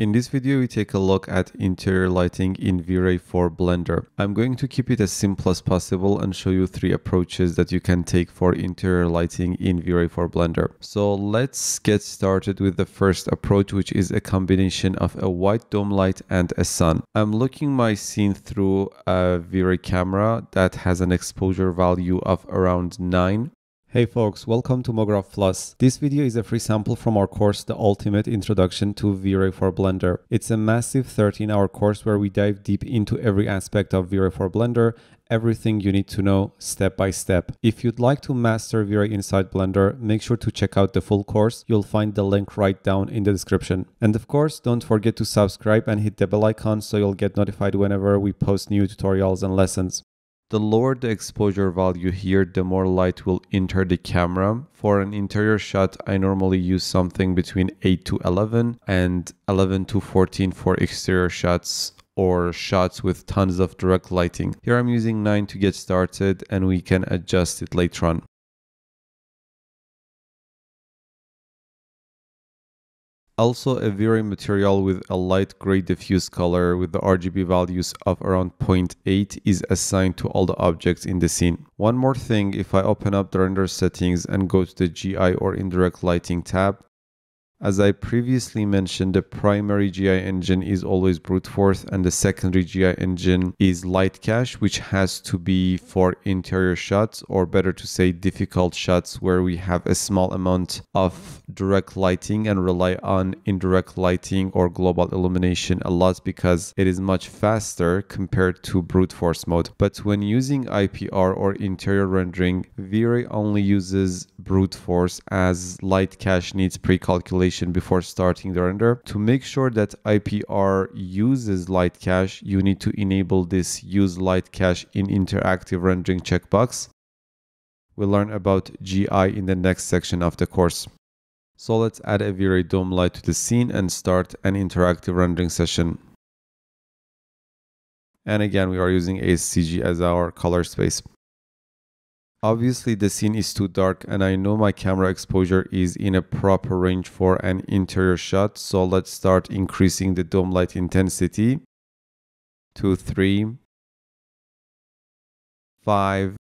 In this video, we take a look at interior lighting in V-Ray for Blender. I'm going to keep it as simple as possible and show you three approaches that you can take for interior lighting in V-Ray for Blender. So let's get started with the first approach, which is a combination of a white dome light and a sun. I'm looking my scene through a V-Ray camera that has an exposure value of around 9 Hey folks, welcome to MoGraph Plus. This video is a free sample from our course, The Ultimate Introduction to V-Ray for Blender. It's a massive 13-hour course where we dive deep into every aspect of V-Ray for Blender, everything you need to know step by step. If you'd like to master V-Ray inside Blender, make sure to check out the full course. You'll find the link right down in the description. And of course, don't forget to subscribe and hit the bell icon so you'll get notified whenever we post new tutorials and lessons. The lower the exposure value here, the more light will enter the camera. For an interior shot, I normally use something between 8 to 11 and 11 to 14 for exterior shots or shots with tons of direct lighting. Here I'm using 9 to get started and we can adjust it later on. Also a V-Ray material with a light gray diffuse color with the RGB values of around 0.8 is assigned to all the objects in the scene. One more thing, if I open up the render settings and go to the GI or indirect lighting tab, as I previously mentioned, the primary GI engine is always brute force and the secondary GI engine is light cache, which has to be for interior shots or better to say difficult shots where we have a small amount of direct lighting and rely on indirect lighting or global illumination a lot because it is much faster compared to brute force mode. But when using IPR or interior rendering, V-Ray only uses brute force as light cache needs pre-calculation before starting the render. To make sure that IPR uses light cache, you need to enable this use light cache in interactive rendering checkbox. We'll learn about GI in the next section of the course. So let's add a V-Ray dome light to the scene and start an interactive rendering session. And again, we are using ACEScg as our color space. Obviously the scene is too dark and I know my camera exposure is in a proper range for an interior shot. So let's start increasing the dome light intensity to 3, 5,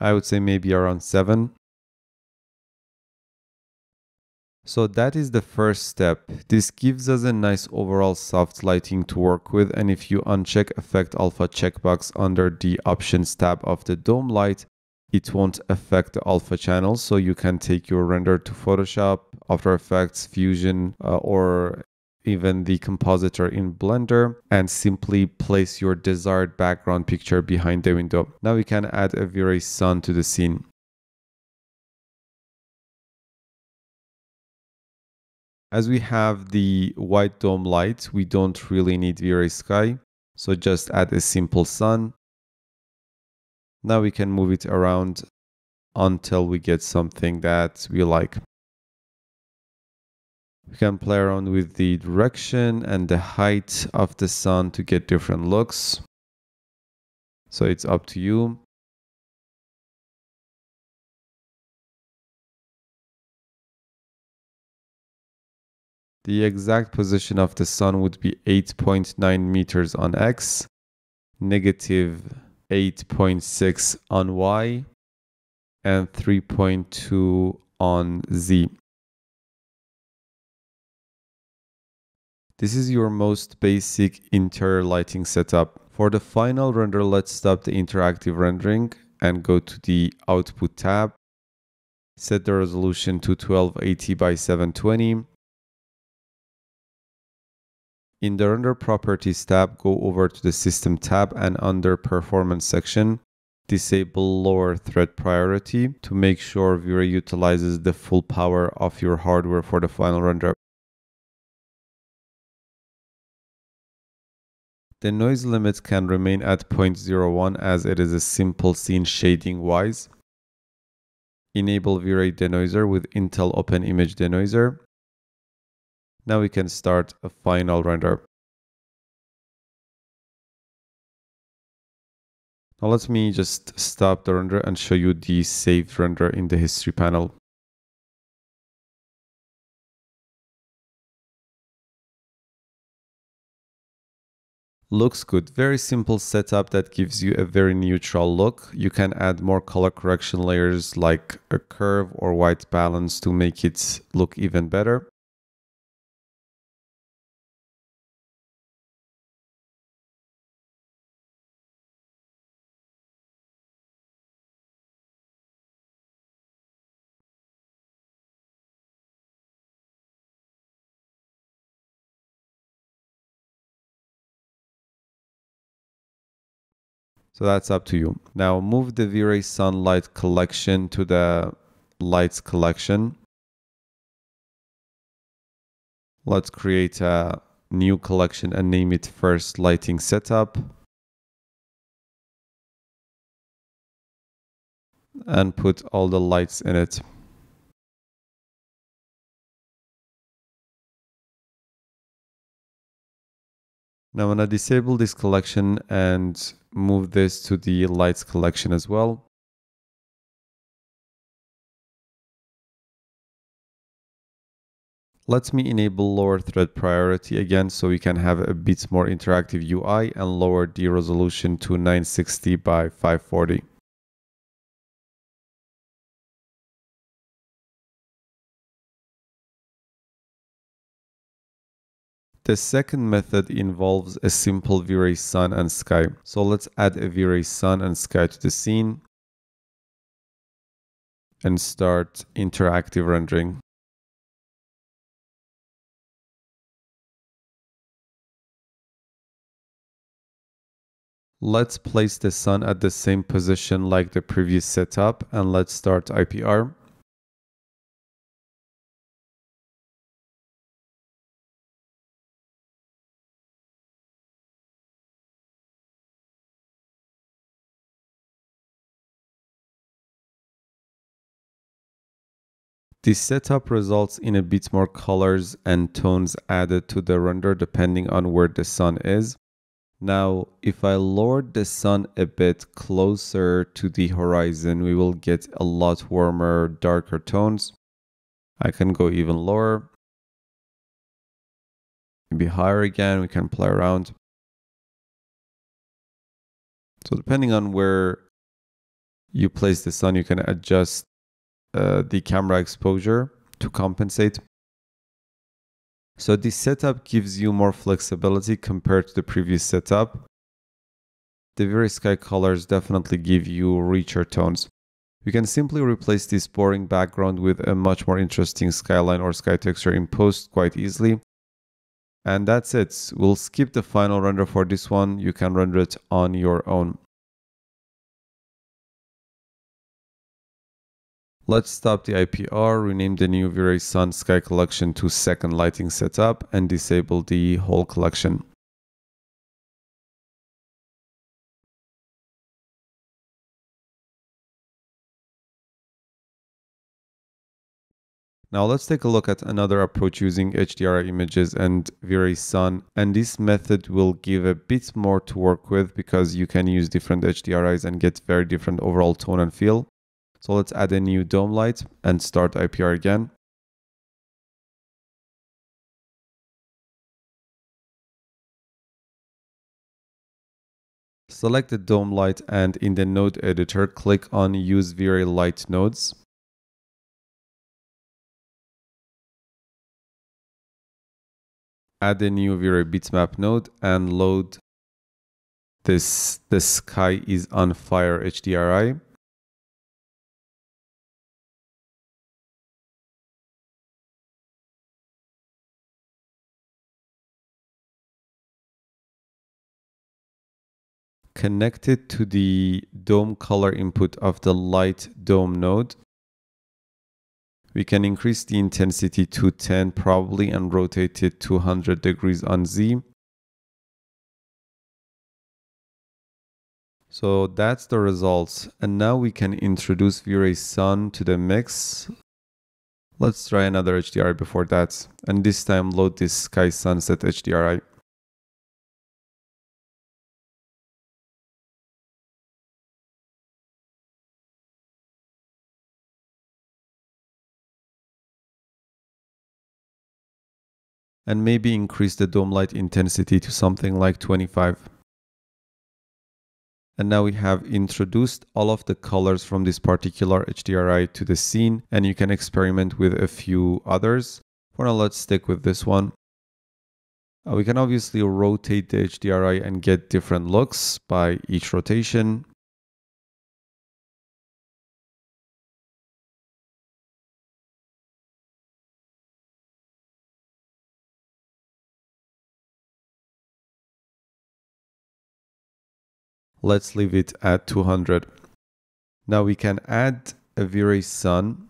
I would say maybe around 7. So that is the first step. This gives us a nice overall soft lighting to work with and if you uncheck affect alpha checkbox under the options tab of the dome light, it won't affect the alpha channel so you can take your render to Photoshop, After Effects, Fusion uh, or even the compositor in Blender and simply place your desired background picture behind the window. Now we can add a V-Ray sun to the scene. As we have the white dome light, we don't really need V-Ray sky. So just add a simple sun. Now we can move it around until we get something that we like. We can play around with the direction and the height of the sun to get different looks. So it's up to you. The exact position of the sun would be 8.9 meters on X, negative 8.6 on Y, and 3.2 on Z. This is your most basic interior lighting setup. For the final render, let's stop the interactive rendering and go to the output tab. Set the resolution to 1280 by 720 in the Render Properties tab, go over to the System tab and under Performance section, disable lower thread priority to make sure V-Ray utilizes the full power of your hardware for the final render. The noise limit can remain at 0.01 as it is a simple scene shading wise. Enable V-Ray denoiser with Intel Open Image Denoiser. Now we can start a final render. Now let me just stop the render and show you the saved render in the history panel. looks good. Very simple setup that gives you a very neutral look. You can add more color correction layers like a curve or white balance to make it look even better. So that's up to you. Now move the V-Ray Sunlight collection to the lights collection. Let's create a new collection and name it first lighting setup. And put all the lights in it. Now I'm to disable this collection and move this to the lights collection as well. Let me enable lower thread priority again so we can have a bit more interactive UI and lower the resolution to 960 by 540. The second method involves a simple V-Ray sun and sky. So let's add a V-Ray sun and sky to the scene and start interactive rendering. Let's place the sun at the same position like the previous setup and let's start IPR. This setup results in a bit more colors and tones added to the render depending on where the sun is. Now, if I lower the sun a bit closer to the horizon, we will get a lot warmer, darker tones. I can go even lower. Maybe higher again, we can play around. So depending on where you place the sun, you can adjust uh, the camera exposure to compensate. So this setup gives you more flexibility compared to the previous setup. The V-Ray Sky colors definitely give you richer tones. You can simply replace this boring background with a much more interesting skyline or sky texture in post quite easily. And that's it. We'll skip the final render for this one. You can render it on your own. Let's stop the IPR, rename the new V-Ray Sun Sky collection to second lighting setup and disable the whole collection. Now let's take a look at another approach using HDRI images and V-Ray Sun. And this method will give a bit more to work with because you can use different HDRIs and get very different overall tone and feel. So let's add a new dome light and start IPR again. Select the dome light and in the node editor, click on use V-Ray light nodes. Add a new V-Ray bitmap node and load this the sky is on fire HDRI. Connected to the dome color input of the light dome node. We can increase the intensity to 10 probably and rotate it 200 degrees on Z. So that's the results. And now we can introduce V-Ray Sun to the mix. Let's try another HDRI before that. And this time load this Sky Sunset HDRI. And maybe increase the dome light intensity to something like 25. And now we have introduced all of the colors from this particular HDRI to the scene and you can experiment with a few others. For now, let's stick with this one. Uh, we can obviously rotate the HDRI and get different looks by each rotation. Let's leave it at 200. Now we can add a V-Ray sun.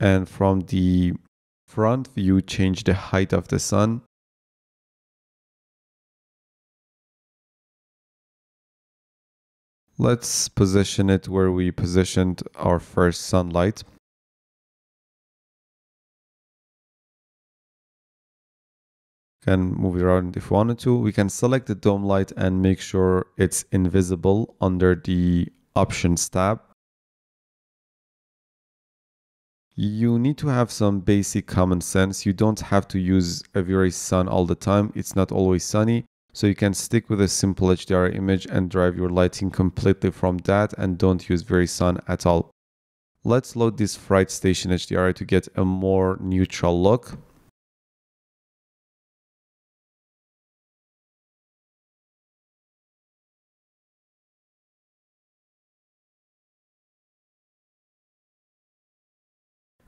And from the front view, change the height of the sun. Let's position it where we positioned our first sunlight. Can move it around if we wanted to. We can select the dome light and make sure it's invisible under the options tab. You need to have some basic common sense. You don't have to use a V-Ray sun all the time. It's not always sunny. So you can stick with a simple HDR image and drive your lighting completely from that and don't use V-Ray sun at all. Let's load this Fright Station HDR to get a more neutral look.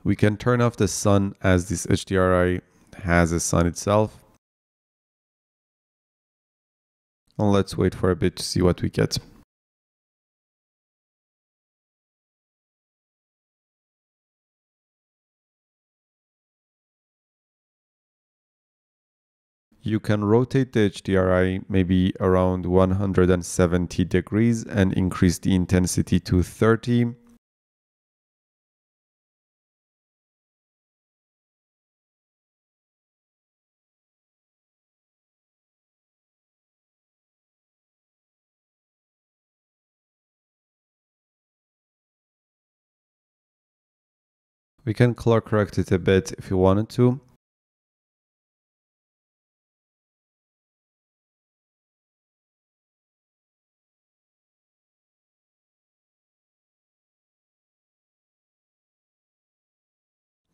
We can turn off the sun as this HDRI has a sun itself. And let's wait for a bit to see what we get. You can rotate the HDRI maybe around 170 degrees and increase the intensity to 30 We can color correct it a bit if you wanted to.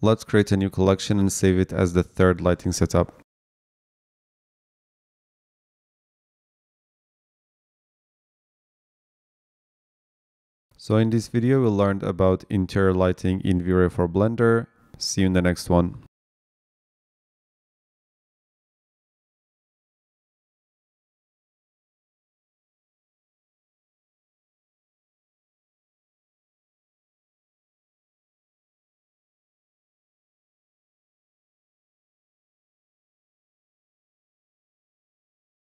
Let's create a new collection and save it as the third lighting setup. So in this video, we learned about interior lighting in V-Ray for Blender. See you in the next one.